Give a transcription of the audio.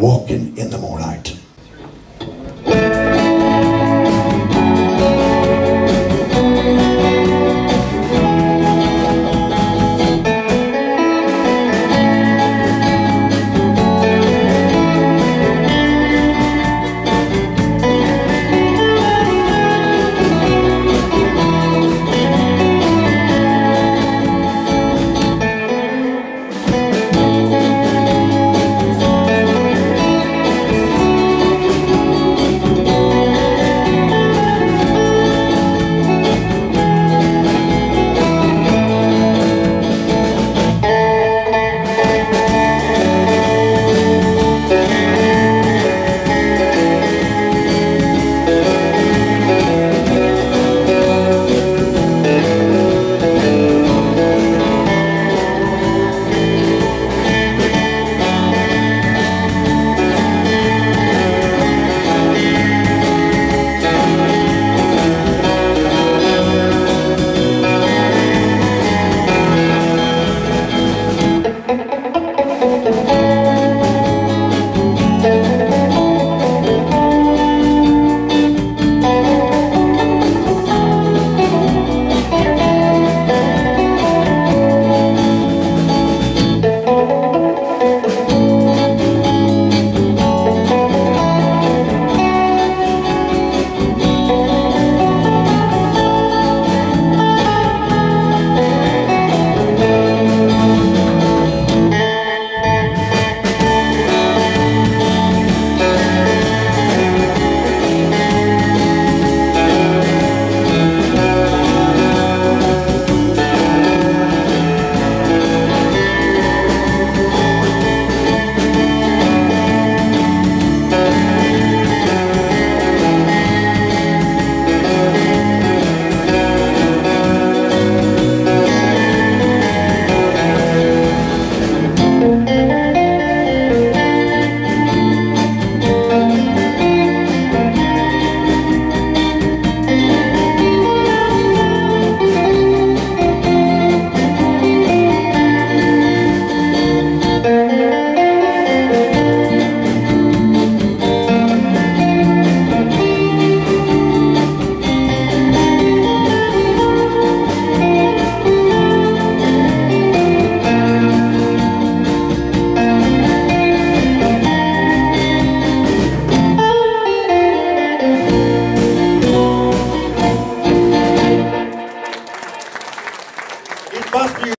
walking in the moonlight.